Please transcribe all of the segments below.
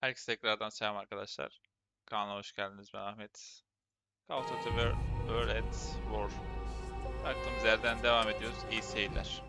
Herkese tekrardan selam arkadaşlar. Kanala hoş geldiniz. Ben Ahmet. Call of Duty World at War. Baktığımız yerden devam ediyoruz. İyi seyirler.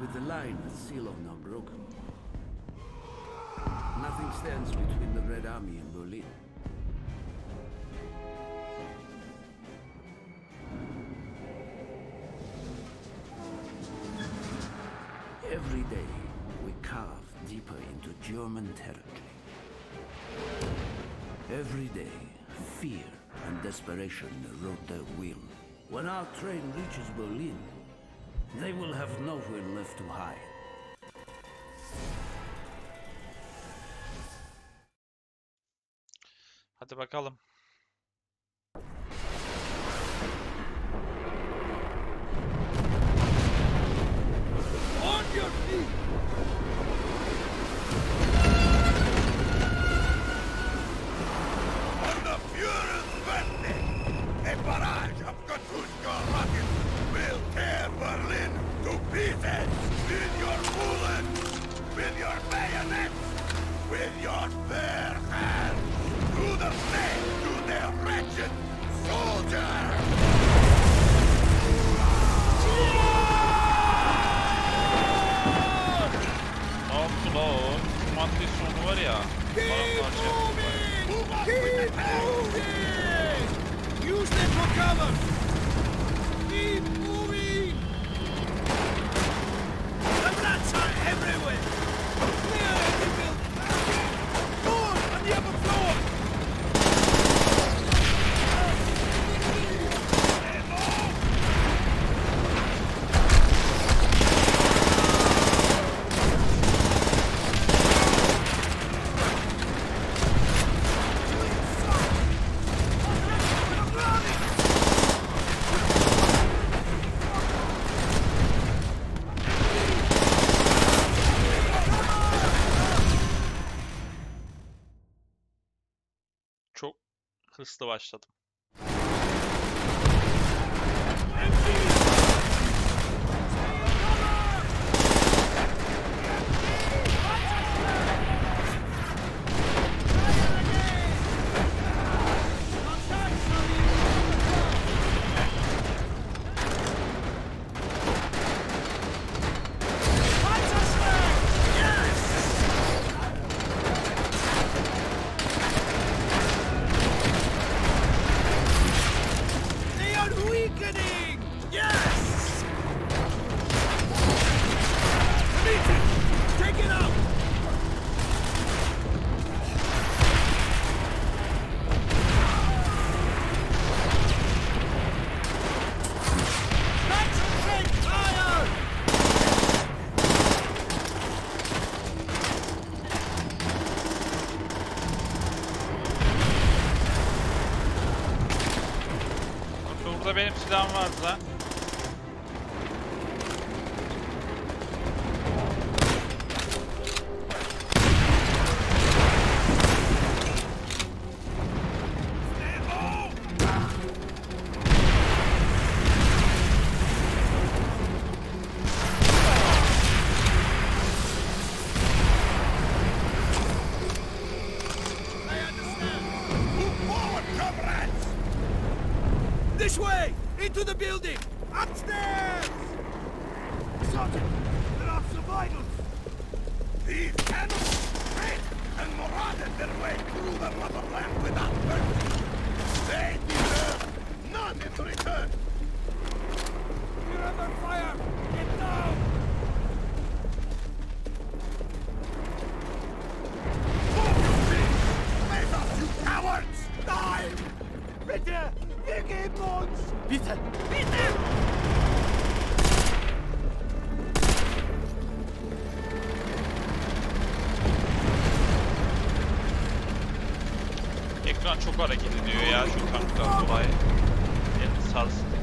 With the line at Silo now broken, nothing stands between the Red Army and Berlin. Every day, we carve deeper into German territory. Every day, fear and desperation erode their will. When our train reaches Berlin, they will have nowhere left to hide. Hadi bakalım. hızlı başladım. Burada benim silahım vardı lan. Building! Upstairs! Sergeant, Jetzt hast du...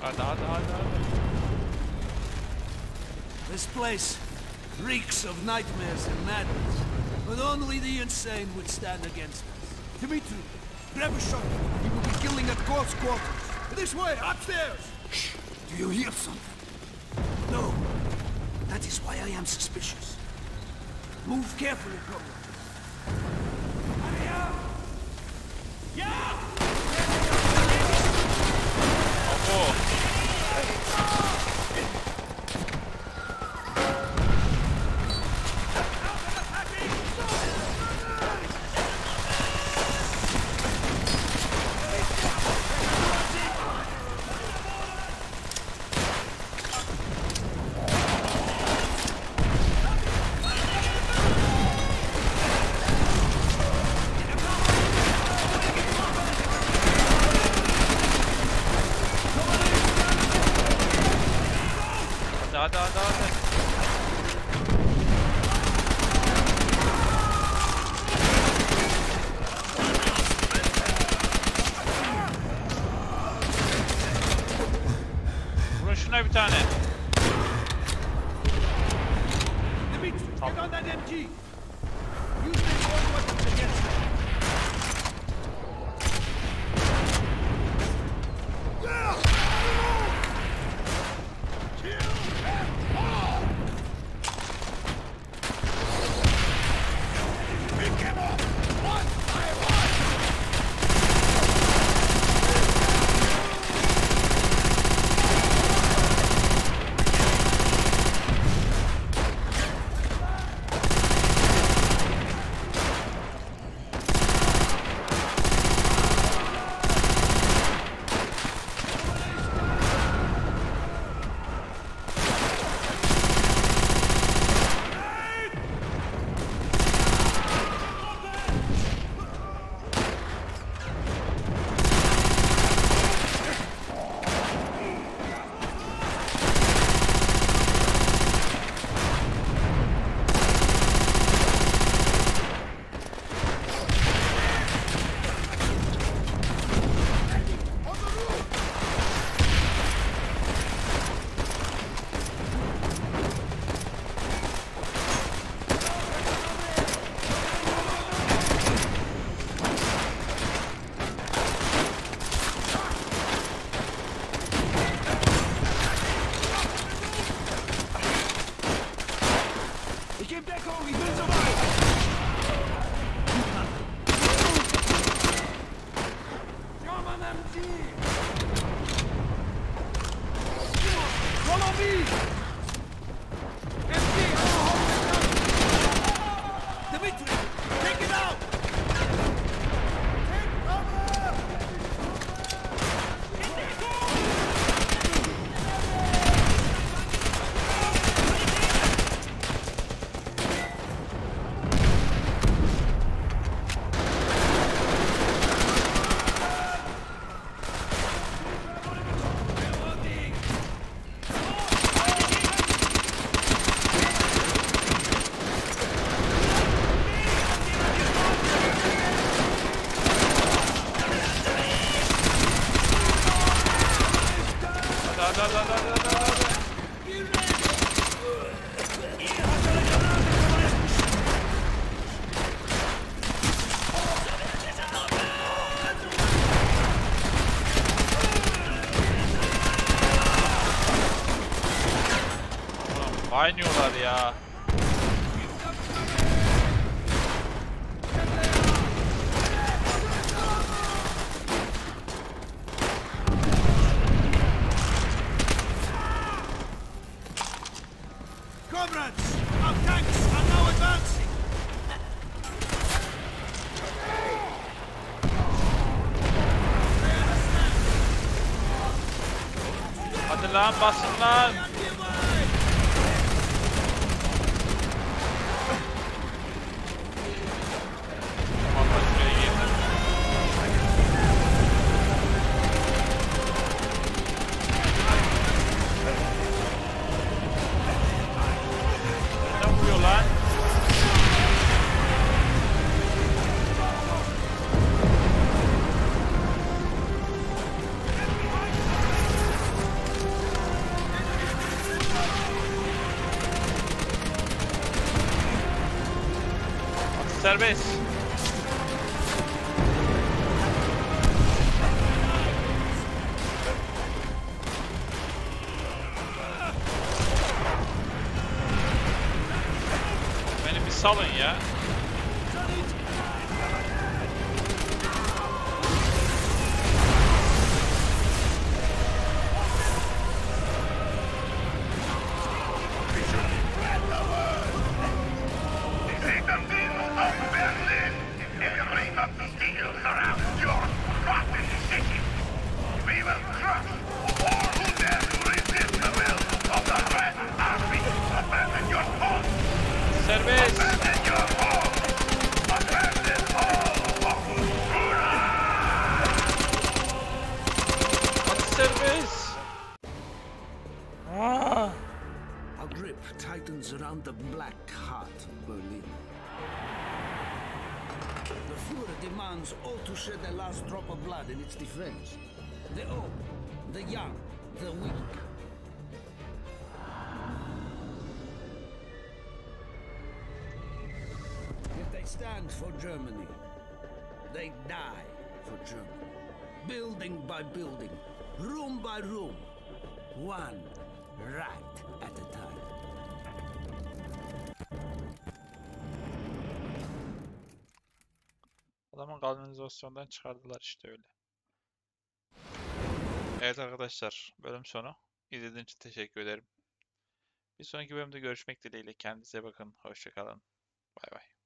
Ah, hadi hadi hadi hadi. This place reeks of nightmares and madness, but only the insane would stand against us. Dimitri, grab a shotgun. He will be killing at Ghost quarters. This way, upstairs! Shh! Do you hear something? No. That is why I am suspicious. Move carefully, Comrade. Lan basın lan. tal vez. Ah. A grip tightens around the black heart of Berlin. The Fuhrer demands all to shed the last drop of blood in its defense. The old, the young, the weak. If they stand for Germany, they die. Building by building, room by room, one right at a time. Adamın kanalizasyondan çıkardılar işte öyle. Evet arkadaşlar, bölüm sonu. İzlediğiniz için teşekkür ederim. Bir sonraki bölümde görüşmek dileğiyle. Kendinize bakın. Hoşça kalın. Bay bay.